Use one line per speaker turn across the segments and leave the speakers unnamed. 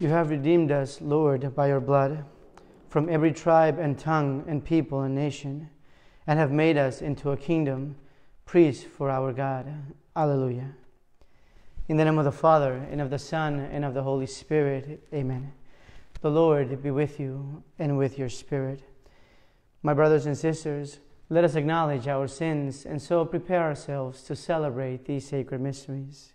You have redeemed us, Lord, by your blood, from every tribe and tongue and people and nation, and have made us into a kingdom, priests for our God. Alleluia. In the name of the Father, and of the Son, and of the Holy Spirit, amen. The Lord be with you and with your spirit. My brothers and sisters, let us acknowledge our sins and so prepare ourselves to celebrate these sacred mysteries.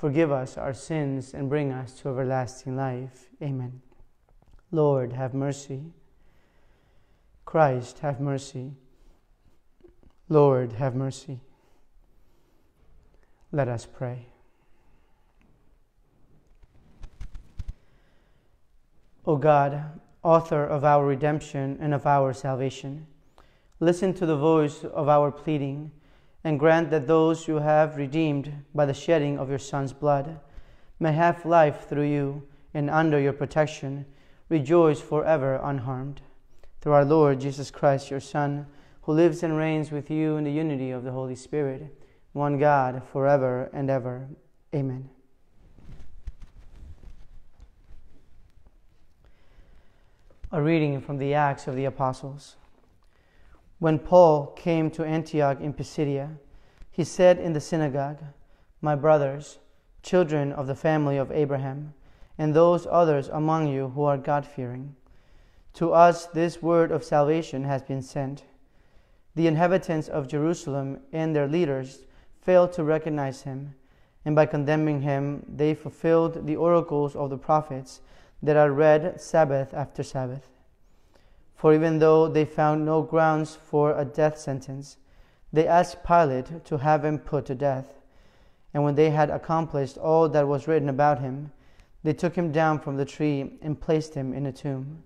forgive us our sins, and bring us to everlasting life. Amen. Lord, have mercy. Christ, have mercy. Lord, have mercy. Let us pray. O God, author of our redemption and of our salvation, listen to the voice of our pleading, and grant that those you have redeemed by the shedding of your Son's blood may have life through you, and under your protection rejoice forever unharmed. Through our Lord Jesus Christ, your Son, who lives and reigns with you in the unity of the Holy Spirit, one God, forever and ever. Amen. A reading from the Acts of the Apostles. When Paul came to Antioch in Pisidia, he said in the synagogue, My brothers, children of the family of Abraham, and those others among you who are God fearing, to us this word of salvation has been sent. The inhabitants of Jerusalem and their leaders failed to recognize him, and by condemning him, they fulfilled the oracles of the prophets that are read Sabbath after Sabbath. For even though they found no grounds for a death sentence, they asked Pilate to have him put to death. And when they had accomplished all that was written about him, they took him down from the tree and placed him in a tomb.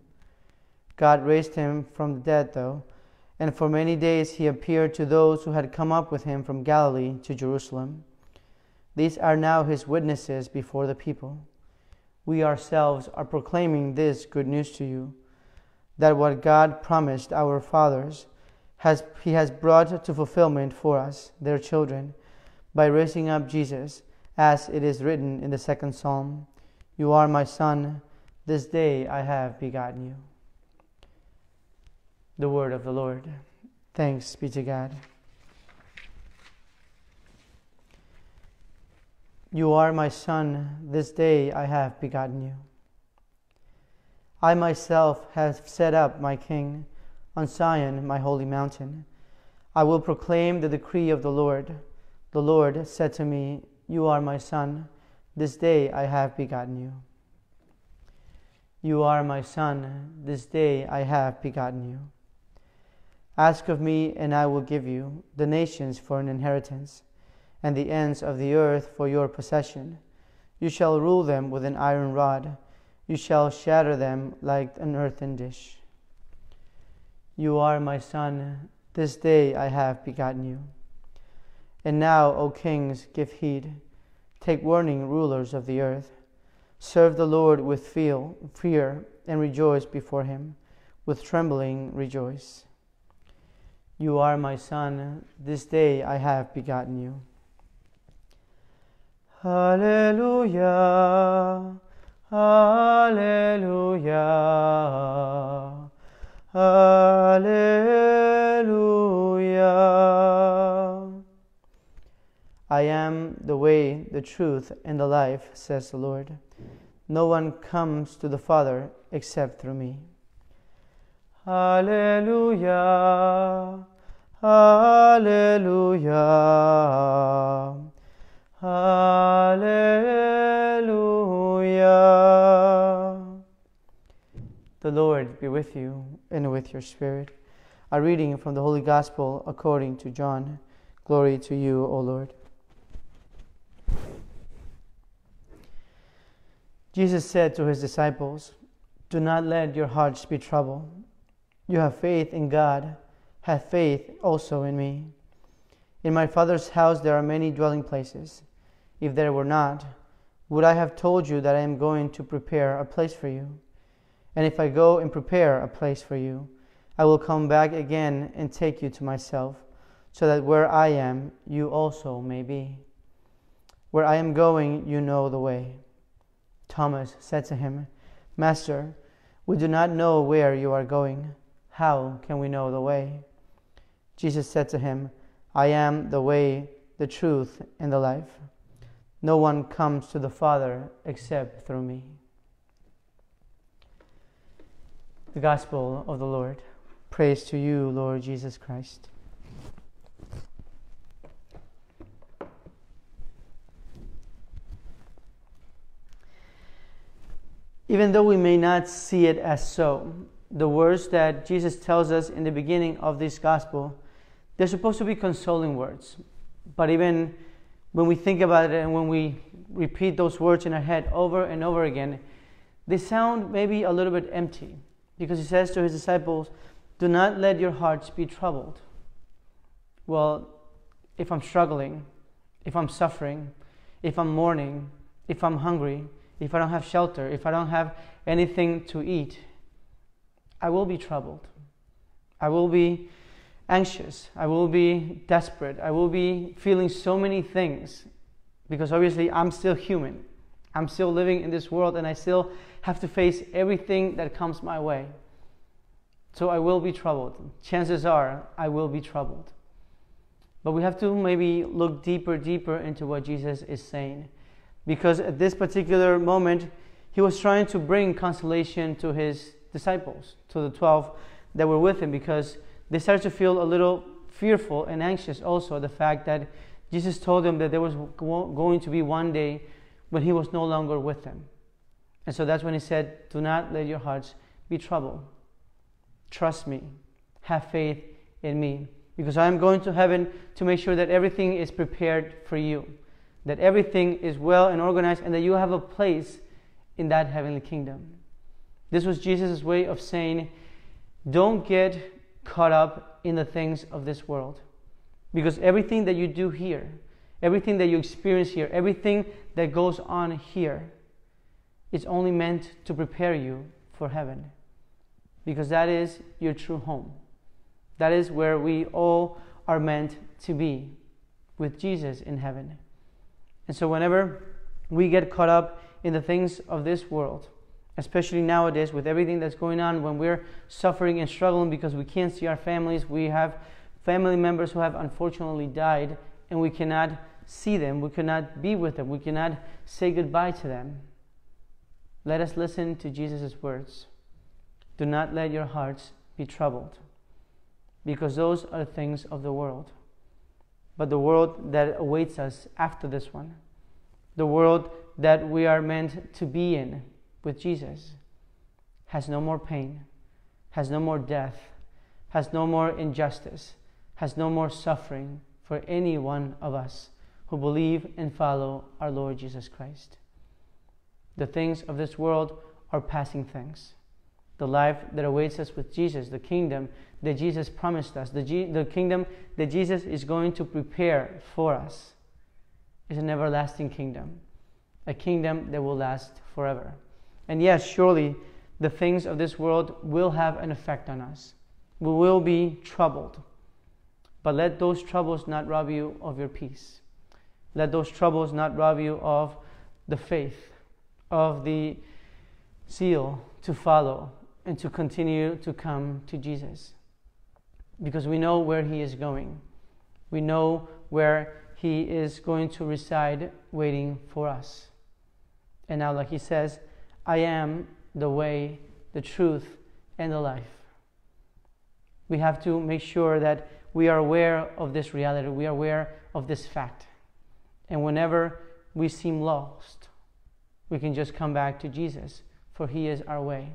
God raised him from the dead, though, and for many days he appeared to those who had come up with him from Galilee to Jerusalem. These are now his witnesses before the people we ourselves are proclaiming this good news to you that what God promised our fathers has he has brought to fulfillment for us their children by raising up Jesus as it is written in the second psalm you are my son this day I have begotten you. The word of the Lord. Thanks be to God. You are my son, this day I have begotten you. I myself have set up my king on Zion, my holy mountain. I will proclaim the decree of the Lord. The Lord said to me, You are my son, this day I have begotten you. You are my son, this day I have begotten you. Ask of me, and I will give you the nations for an inheritance and the ends of the earth for your possession. You shall rule them with an iron rod, you shall shatter them like an earthen dish. You are my son, this day I have begotten you. And now, O kings, give heed. Take warning, rulers of the earth. Serve the Lord with fear and rejoice before him. With trembling, rejoice. You are my son, this day I have begotten you. Alleluia. Alleluia. Alleluia. I am the way, the truth, and the life, says the Lord. No one comes to the Father except through me. Alleluia. Alleluia. Hallelujah. The Lord be with you and with your spirit. A reading from the Holy Gospel according to John. Glory to you, O Lord. Jesus said to his disciples, Do not let your hearts be troubled. You have faith in God, have faith also in me. In my Father's house there are many dwelling places. If there were not, would I have told you that I am going to prepare a place for you? And if I go and prepare a place for you, I will come back again and take you to myself, so that where I am, you also may be. Where I am going, you know the way. Thomas said to him, Master, we do not know where you are going. How can we know the way? Jesus said to him, I am the way, the truth, and the life. No one comes to the Father except through me. The Gospel of the Lord. Praise to you, Lord Jesus Christ. Even though we may not see it as so, the words that Jesus tells us in the beginning of this gospel, they're supposed to be consoling words. But even when we think about it and when we repeat those words in our head over and over again, they sound maybe a little bit empty because he says to his disciples, Do not let your hearts be troubled. Well, if I'm struggling, if I'm suffering, if I'm mourning, if I'm hungry, if I don't have shelter, if I don't have anything to eat, I will be troubled. I will be anxious. I will be desperate. I will be feeling so many things because obviously I'm still human. I'm still living in this world and I still have to face everything that comes my way. So I will be troubled. Chances are I will be troubled. But we have to maybe look deeper, deeper into what Jesus is saying because at this particular moment, he was trying to bring consolation to his disciples, to the 12 that were with him, because they started to feel a little fearful and anxious also the fact that Jesus told them that there was going to be one day when he was no longer with them. And so that's when he said, Do not let your hearts be troubled. Trust me. Have faith in me. Because I am going to heaven to make sure that everything is prepared for you that everything is well and organized, and that you have a place in that heavenly kingdom. This was Jesus' way of saying, don't get caught up in the things of this world. Because everything that you do here, everything that you experience here, everything that goes on here, is only meant to prepare you for heaven. Because that is your true home. That is where we all are meant to be, with Jesus in heaven. And so, whenever we get caught up in the things of this world, especially nowadays with everything that's going on, when we're suffering and struggling because we can't see our families, we have family members who have unfortunately died, and we cannot see them, we cannot be with them, we cannot say goodbye to them. Let us listen to Jesus' words. Do not let your hearts be troubled, because those are things of the world but the world that awaits us after this one. The world that we are meant to be in with Jesus has no more pain, has no more death, has no more injustice, has no more suffering for any one of us who believe and follow our Lord Jesus Christ. The things of this world are passing things the life that awaits us with Jesus, the kingdom that Jesus promised us, the, G- the kingdom that Jesus is going to prepare for us, is an everlasting kingdom, a kingdom that will last forever. And yes, surely the things of this world will have an effect on us. We will be troubled. But let those troubles not rob you of your peace. Let those troubles not rob you of the faith, of the zeal to follow, and to continue to come to Jesus. Because we know where He is going. We know where He is going to reside waiting for us. And now, like He says, I am the way, the truth, and the life. We have to make sure that we are aware of this reality, we are aware of this fact. And whenever we seem lost, we can just come back to Jesus, for He is our way.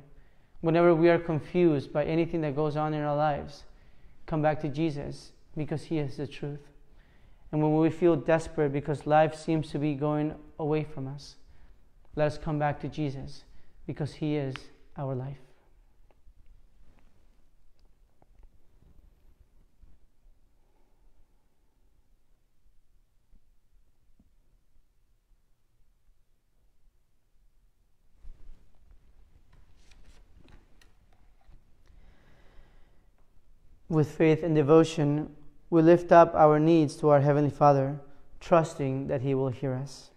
Whenever we are confused by anything that goes on in our lives, come back to Jesus because He is the truth. And when we feel desperate because life seems to be going away from us, Let us come back to Jesus because He is our life. With faith and devotion, we lift up our needs to our Heavenly Father, trusting that He will hear us.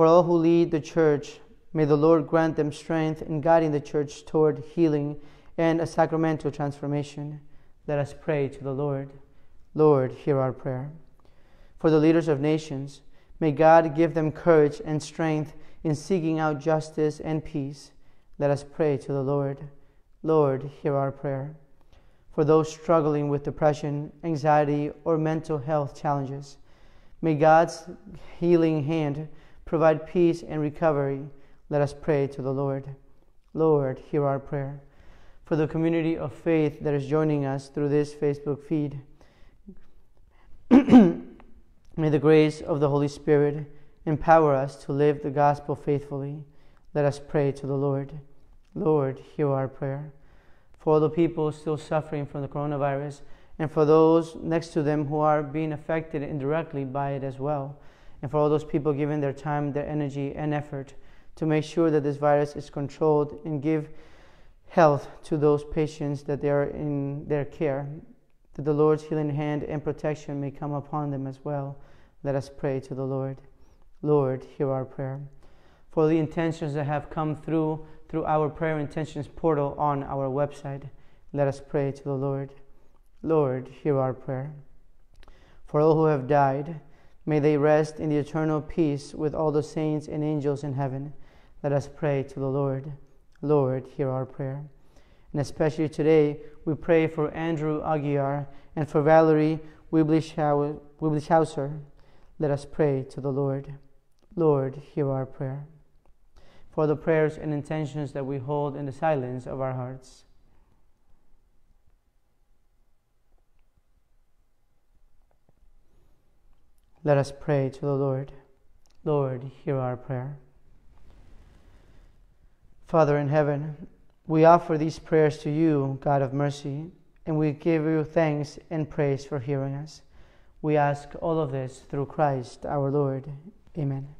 For all who lead the church, may the Lord grant them strength in guiding the church toward healing and a sacramental transformation. Let us pray to the Lord. Lord, hear our prayer. For the leaders of nations, may God give them courage and strength in seeking out justice and peace. Let us pray to the Lord. Lord, hear our prayer for those struggling with depression, anxiety, or mental health challenges. May God's healing hand provide peace and recovery. Let us pray to the Lord. Lord, hear our prayer. For the community of faith that is joining us through this Facebook feed, may the grace of the Holy Spirit empower us to live the gospel faithfully. Let us pray to the Lord. Lord, hear our prayer for the people still suffering from the coronavirus, and for those next to them who are being affected indirectly by it as well, and for all those people giving their time, their energy, and effort to make sure that this virus is controlled and give health to those patients that they are in their care, that the Lord's healing hand and protection may come upon them as well. Let us pray to the Lord. Lord, hear our prayer. For the intentions that have come through through our prayer intentions portal on our website. Let us pray to the Lord. Lord, hear our prayer. For all who have died, may they rest in the eternal peace with all the saints and angels in heaven. Let us pray to the Lord. Lord, hear our prayer. And especially today, we pray for Andrew Aguiar and for Valerie Wiblichhauser. Let us pray to the Lord. Lord, hear our prayer for the prayers and intentions that we hold in the silence of our hearts. Let us pray to the Lord. Lord, hear our prayer. Father in heaven, we offer these prayers to you, God of mercy, and we give you thanks and praise for hearing us. We ask all of this through Christ our Lord. Amen.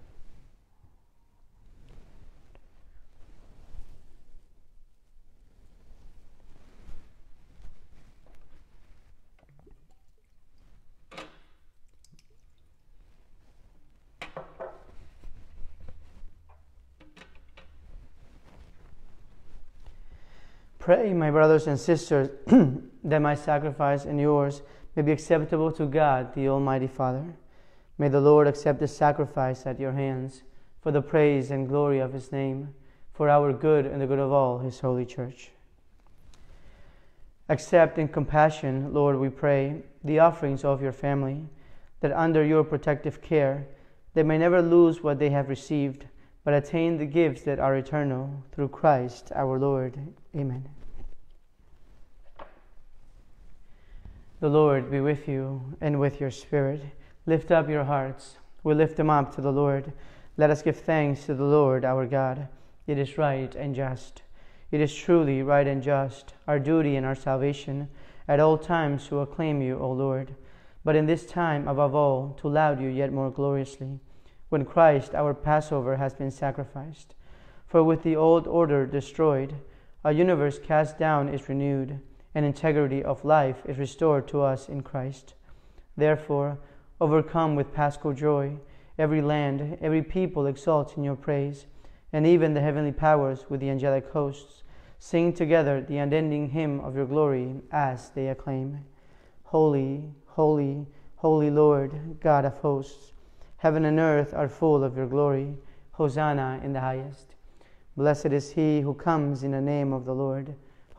Pray, my brothers and sisters, that my sacrifice and yours may be acceptable to God, the Almighty Father. May the Lord accept the sacrifice at your hands for the praise and glory of his name, for our good and the good of all his holy church. Accept in compassion, Lord, we pray, the offerings of your family, that under your protective care they may never lose what they have received but attain the gifts that are eternal through Christ our Lord. Amen. The Lord be with you and with your spirit. Lift up your hearts. We lift them up to the Lord. Let us give thanks to the Lord our God. It is right and just. It is truly right and just, our duty and our salvation, at all times to acclaim you, O Lord, but in this time, above all, to laud you yet more gloriously, when Christ, our Passover, has been sacrificed. For with the old order destroyed, a universe cast down is renewed, and integrity of life is restored to us in Christ. Therefore, overcome with paschal joy, every land, every people exalts in your praise, and even the heavenly powers with the angelic hosts sing together the unending hymn of your glory as they acclaim Holy, holy, holy Lord, God of hosts, heaven and earth are full of your glory. Hosanna in the highest. Blessed is he who comes in the name of the Lord.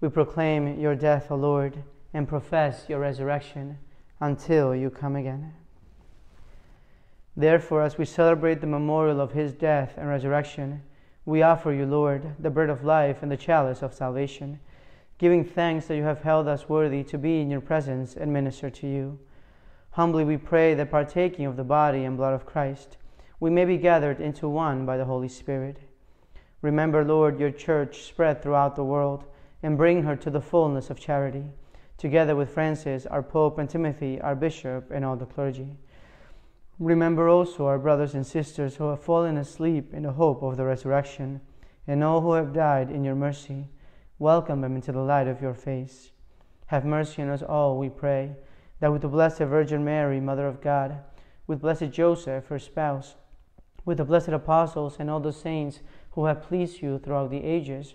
We proclaim your death, O Lord, and profess your resurrection until you come again. Therefore, as we celebrate the memorial of his death and resurrection, we offer you, Lord, the bread of life and the chalice of salvation, giving thanks that you have held us worthy to be in your presence and minister to you. Humbly we pray that partaking of the body and blood of Christ, we may be gathered into one by the Holy Spirit. Remember, Lord, your church spread throughout the world, and bring her to the fullness of charity, together with Francis, our Pope, and Timothy, our Bishop, and all the clergy. Remember also our brothers and sisters who have fallen asleep in the hope of the resurrection, and all who have died in your mercy. Welcome them into the light of your face. Have mercy on us all, we pray, that with the Blessed Virgin Mary, Mother of God, with Blessed Joseph, her spouse, with the blessed apostles and all the saints who have pleased you throughout the ages,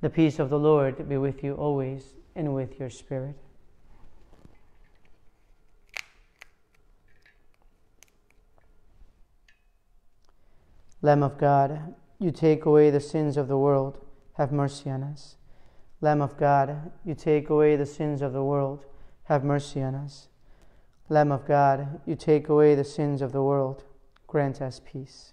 The peace of the Lord be with you always, and with your spirit. Lamb of God, you take away the sins of the world, have mercy on us. Lamb of God, you take away the sins of the world, have mercy on us. Lamb of God, you take away the sins of the world, grant us peace.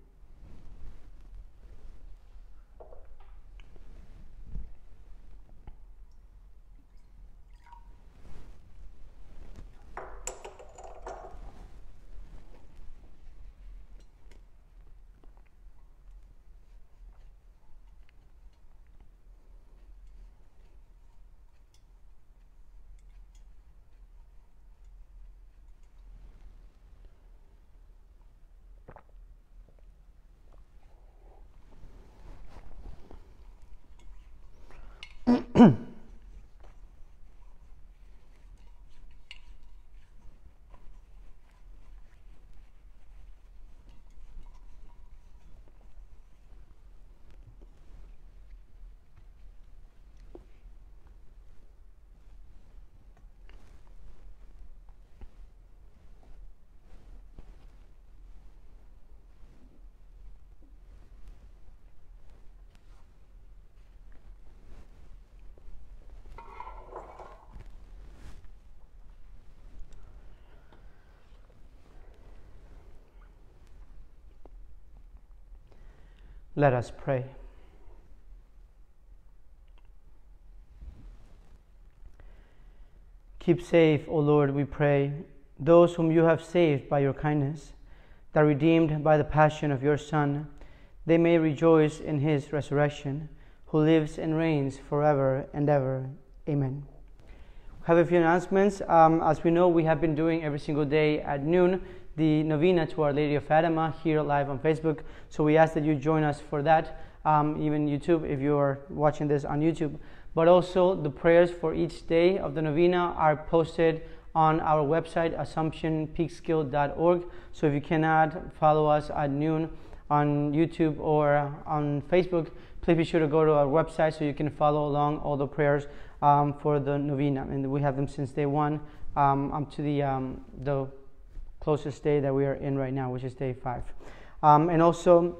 Mm-hmm. Let us pray. Keep safe, O Lord, we pray, those whom you have saved by your kindness, that redeemed by the passion of your Son, they may rejoice in his resurrection, who lives and reigns forever and ever. Amen. We have a few announcements. Um, as we know, we have been doing every single day at noon the novena to Our Lady of Fatima here live on Facebook. So we ask that you join us for that, um, even YouTube if you are watching this on YouTube. But also the prayers for each day of the novena are posted on our website assumptionpeekskill.org. So if you cannot follow us at noon on YouTube or on Facebook, please be sure to go to our website so you can follow along all the prayers um, for the novena. And we have them since day one um, up to the um, the closest day that we are in right now, which is day five. Um, and also,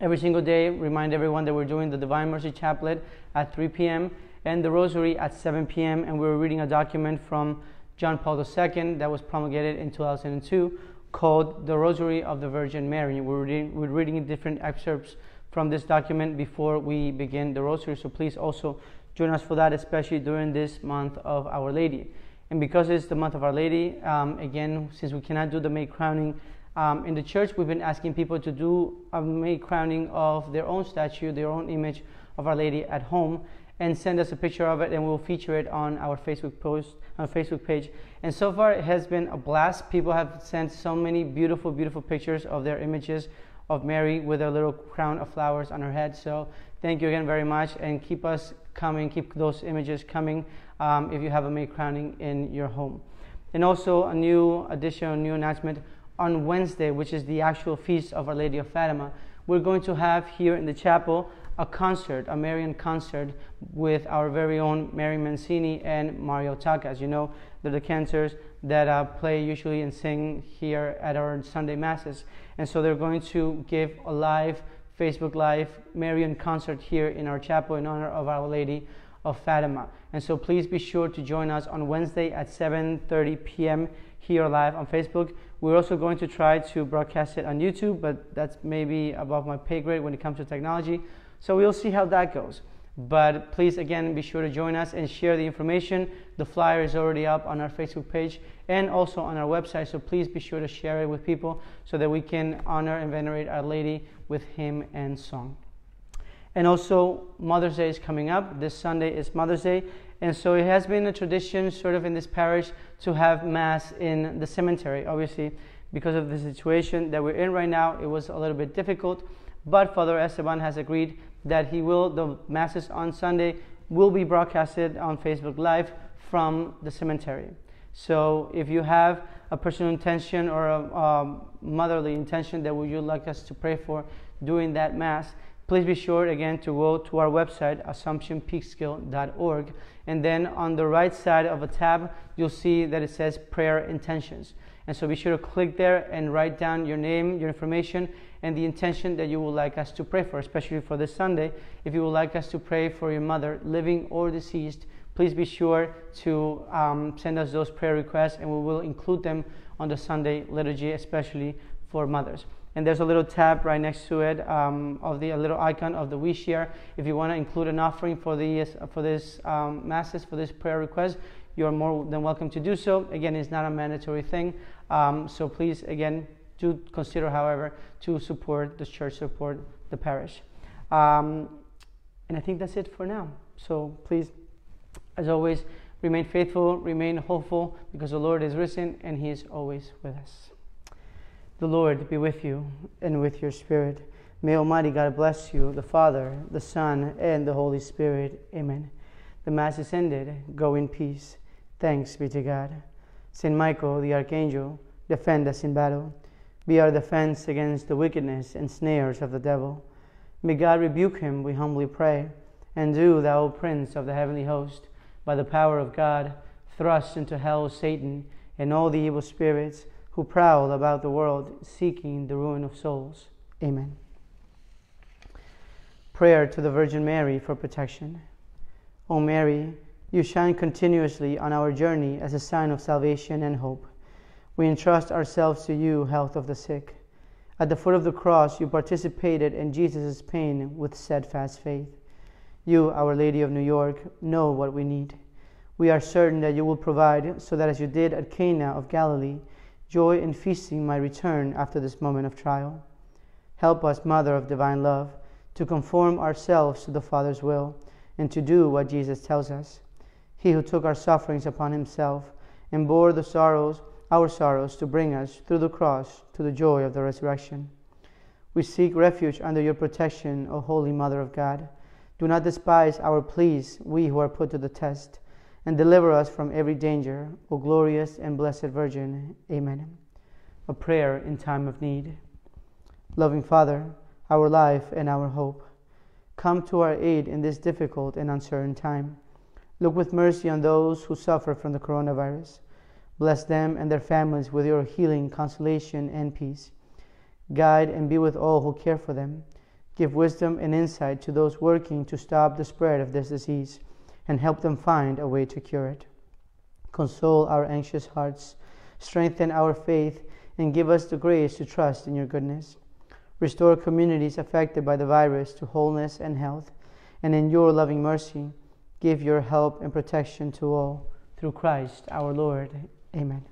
every single day, remind everyone that we're doing the Divine Mercy Chaplet at 3 p.m. and the Rosary at 7 p.m. And we're reading a document from John Paul II that was promulgated in 2002 called The Rosary of the Virgin Mary. We're reading, we're reading different excerpts from this document before we begin the Rosary. So please also join us for that, especially during this month of Our Lady. And because it's the month of Our Lady, um, again, since we cannot do the May crowning um, in the church, we've been asking people to do a May crowning of their own statue, their own image of Our Lady at home, and send us a picture of it, and we'll feature it on our Facebook post, on Facebook page. And so far, it has been a blast. People have sent so many beautiful, beautiful pictures of their images of Mary with a little crown of flowers on her head. So thank you again very much, and keep us coming, keep those images coming um, if you have a May crowning in your home. And also a new addition, a new announcement on Wednesday, which is the actual feast of Our Lady of Fatima. We're going to have here in the chapel a concert, a Marian concert with our very own Mary Mancini and Mario Taka. As you know, they're the cantors that uh, play usually and sing here at our Sunday masses. And so they're going to give a live, Facebook Live Marian concert here in our chapel in honor of Our Lady of Fatima. And so please be sure to join us on Wednesday at 7:30 p.m. here live on Facebook. We're also going to try to broadcast it on YouTube, but that's maybe above my pay grade when it comes to technology. So we'll see how that goes. But please, again, be sure to join us and share the information. The flyer is already up on our Facebook page and also on our website. So please be sure to share it with people so that we can honor and venerate Our Lady with hymn and song. And also, Mother's Day is coming up. This Sunday is Mother's Day. And so it has been a tradition, sort of, in this parish to have Mass in the cemetery. Obviously, because of the situation that we're in right now, it was a little bit difficult. But Father Esteban has agreed that he will, the Masses on Sunday will be broadcasted on Facebook Live from the cemetery. So if you have a personal intention or a, a motherly intention that would you like us to pray for during that Mass, please be sure again to go to our website assumptionpeekskill.org. and then on the right side of a tab you'll see that it says prayer intentions and so be sure to click there and write down your name your information and the intention that you would like us to pray for especially for this sunday if you would like us to pray for your mother living or deceased please be sure to um, send us those prayer requests and we will include them on the sunday liturgy especially for mothers and there's a little tab right next to it um, of the a little icon of the WeShare. If you want to include an offering for these for this um, masses for this prayer request, you're more than welcome to do so. Again, it's not a mandatory thing, um, so please again do consider, however, to support the church, support the parish. Um, and I think that's it for now. So please, as always, remain faithful, remain hopeful, because the Lord is risen and He is always with us. The Lord be with you and with your spirit. May Almighty God bless you, the Father, the Son, and the Holy Spirit. Amen. The Mass is ended. Go in peace. Thanks be to God. Saint Michael, the Archangel, defend us in battle. Be our defense against the wickedness and snares of the devil. May God rebuke him, we humbly pray. And do thou, Prince of the heavenly host, by the power of God, thrust into hell Satan and all the evil spirits who prowl about the world seeking the ruin of souls. Amen. Prayer to the Virgin Mary for protection. O Mary, you shine continuously on our journey as a sign of salvation and hope. We entrust ourselves to you, health of the sick. At the foot of the cross, you participated in Jesus' pain with steadfast faith. You, Our Lady of New York, know what we need. We are certain that you will provide so that as you did at Cana of Galilee, joy in feasting my return after this moment of trial. Help us, Mother of divine love, to conform ourselves to the Father's will and to do what Jesus tells us. He who took our sufferings upon himself and bore the sorrows, our sorrows, to bring us through the cross to the joy of the resurrection. We seek refuge under your protection, O Holy Mother of God. Do not despise our pleas, we who are put to the test and deliver us from every danger, O glorious and blessed Virgin. Amen. A prayer in time of need. Loving Father, our life and our hope, come to our aid in this difficult and uncertain time. Look with mercy on those who suffer from the coronavirus. Bless them and their families with your healing, consolation, and peace. Guide and be with all who care for them. Give wisdom and insight to those working to stop the spread of this disease and help them find a way to cure it. Console our anxious hearts, strengthen our faith, and give us the grace to trust in your goodness. Restore communities affected by the virus to wholeness and health, and in your loving mercy, give your help and protection to all. Through Christ our Lord. Amen.